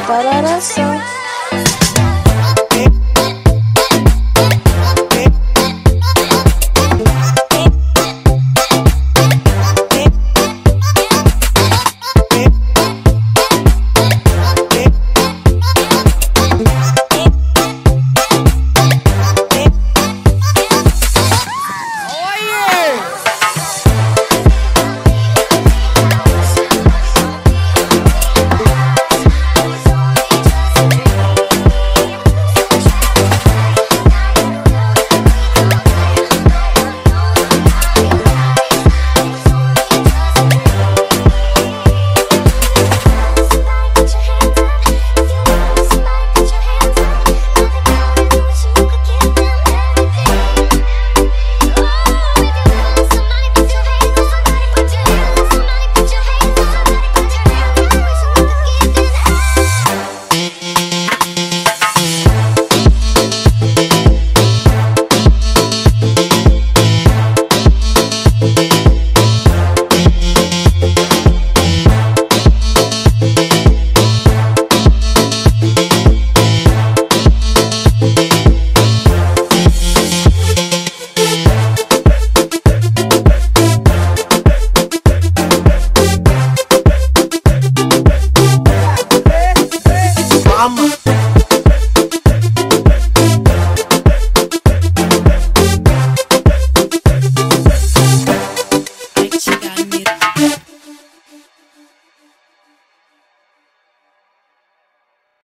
Tararaça.